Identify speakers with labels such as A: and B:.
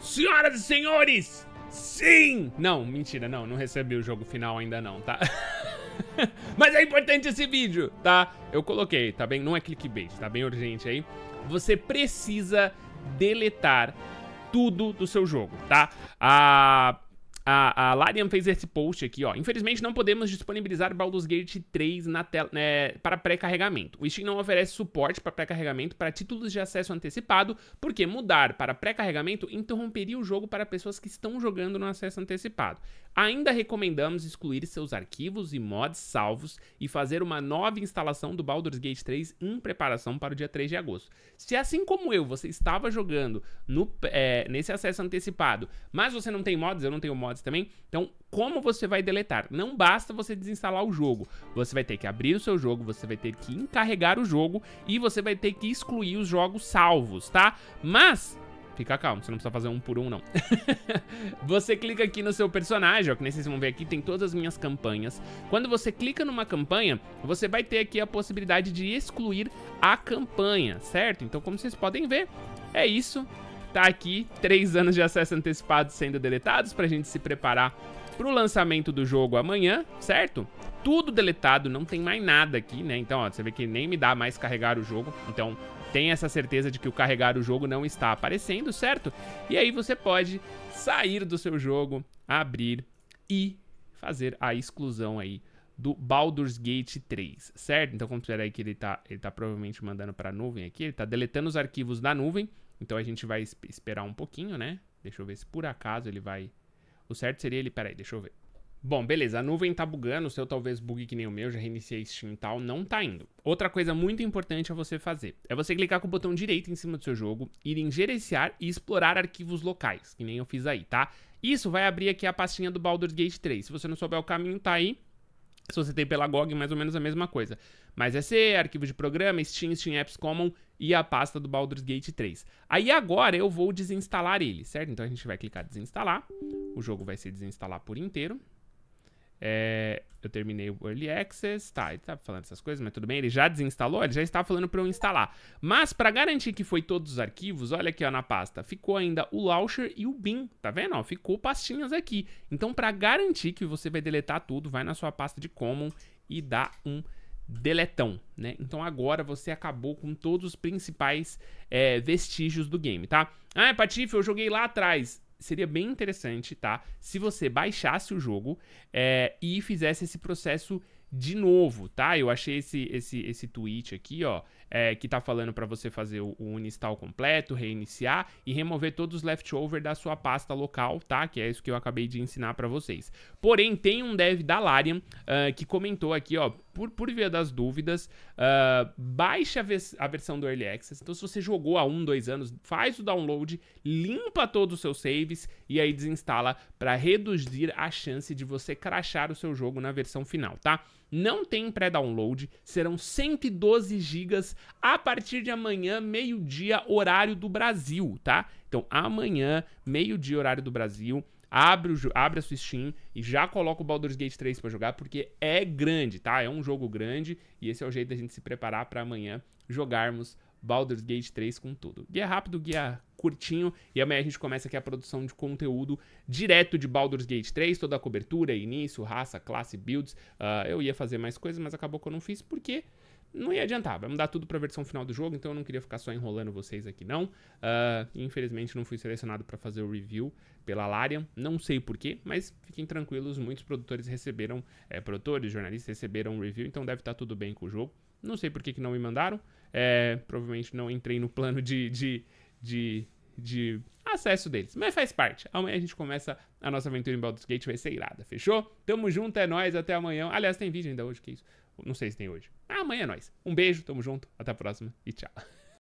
A: Senhoras e senhores, sim! Não, mentira, não, não recebi o jogo final ainda não, tá? Mas é importante esse vídeo, tá? Eu coloquei, tá bem? Não é clickbait, tá bem urgente aí. Você precisa deletar tudo do seu jogo, tá? A a, a Larian fez esse post aqui, ó. Infelizmente não podemos disponibilizar Baldur's Gate 3 na tela, né, para pré-carregamento. O Steam não oferece suporte para pré-carregamento para títulos de acesso antecipado, porque mudar para pré-carregamento interromperia o jogo para pessoas que estão jogando no acesso antecipado. Ainda recomendamos excluir seus arquivos e mods salvos e fazer uma nova instalação do Baldur's Gate 3 em preparação para o dia 3 de agosto. Se assim como eu, você estava jogando no, é, nesse acesso antecipado, mas você não tem mods, eu não tenho mods também. Então, como você vai deletar? Não basta você desinstalar o jogo. Você vai ter que abrir o seu jogo, você vai ter que encarregar o jogo e você vai ter que excluir os jogos salvos, tá? Mas Fica calmo, você não precisa fazer um por um, não. você clica aqui no seu personagem, ó, que nem vocês vão ver aqui, tem todas as minhas campanhas. Quando você clica numa campanha, você vai ter aqui a possibilidade de excluir a campanha, certo? Então, como vocês podem ver, é isso tá aqui, três anos de acesso antecipado sendo deletados pra gente se preparar pro lançamento do jogo amanhã, certo? Tudo deletado, não tem mais nada aqui, né? Então, ó, você vê que nem me dá mais carregar o jogo. Então, tem essa certeza de que o carregar o jogo não está aparecendo, certo? E aí você pode sair do seu jogo, abrir e fazer a exclusão aí do Baldur's Gate 3, certo? Então, como aí que ele tá, ele tá provavelmente mandando para a nuvem aqui, ele tá deletando os arquivos da nuvem, então a gente vai esperar um pouquinho, né? Deixa eu ver se por acaso ele vai... O certo seria ele... Peraí, deixa eu ver. Bom, beleza, a nuvem tá bugando, o seu talvez bugue que nem o meu, já reiniciei Steam e tal, não tá indo. Outra coisa muito importante a você fazer, é você clicar com o botão direito em cima do seu jogo, ir em gerenciar e explorar arquivos locais, que nem eu fiz aí, tá? Isso vai abrir aqui a pastinha do Baldur's Gate 3, se você não souber o caminho, tá aí, se você tem pela GOG, mais ou menos a mesma coisa. Mas é C, arquivo de programa, Steam, Steam Apps Common e a pasta do Baldur's Gate 3. Aí agora eu vou desinstalar ele, certo? Então a gente vai clicar desinstalar, o jogo vai se desinstalar por inteiro. É, eu terminei o Early Access, tá, ele tá falando essas coisas, mas tudo bem, ele já desinstalou, ele já está falando para eu instalar. Mas para garantir que foi todos os arquivos, olha aqui ó, na pasta, ficou ainda o Launcher e o Bin, tá vendo? Ó, ficou pastinhas aqui. Então para garantir que você vai deletar tudo, vai na sua pasta de Common e dá um deletão, né? Então agora você acabou com todos os principais é, vestígios do game, tá? Ah, Patife, eu joguei lá atrás seria bem interessante, tá? Se você baixasse o jogo é, e fizesse esse processo de novo, tá? Eu achei esse, esse, esse tweet aqui, ó, é, que tá falando para você fazer o, o uninstall completo, reiniciar e remover todos os leftover da sua pasta local, tá? Que é isso que eu acabei de ensinar para vocês. Porém, tem um dev da Larian uh, que comentou aqui, ó, por, por via das dúvidas, uh, baixe a, a, versão do Early Access. Então, se você jogou há um, dois anos, faz o download, limpa todos os seus saves e aí desinstala para reduzir a chance de você crashar o seu jogo na versão final, tá? Não tem pré-download, serão 112 GB a partir de amanhã, meio-dia, horário do Brasil, tá? Então, amanhã, meio-dia, horário do Brasil, abre, o, abre a sua Steam e já coloca o Baldur's Gate 3 para jogar, porque é grande, tá? É um jogo grande e esse é o jeito da gente se preparar para amanhã jogarmos Baldur's Gate 3 com tudo. Guia rápido, guia curtinho, e amanhã a gente começa aqui a produção de conteúdo direto de Baldur's Gate 3, toda a cobertura, início, raça, classe, builds. Uh, eu ia fazer mais coisas, mas acabou que eu não fiz, porque não ia adiantar, vai mudar tudo para a versão final do jogo, então eu não queria ficar só enrolando vocês aqui não. Uh, infelizmente não fui selecionado para fazer o review pela Larian, não sei porquê, mas fiquem tranquilos, muitos produtores receberam, é, produtores, jornalistas receberam um review, então deve estar tá tudo bem com o jogo. Não sei por que, que não me mandaram, é, provavelmente não entrei no plano de, de, de, de acesso deles, mas faz parte. Amanhã a gente começa a nossa aventura em Baldur's Gate, vai ser irada, fechou? Tamo junto, é nóis, até amanhã. Aliás, tem vídeo ainda hoje, que isso? Não sei se tem hoje. Ah, amanhã é nóis. Um beijo, tamo junto, até a próxima e tchau.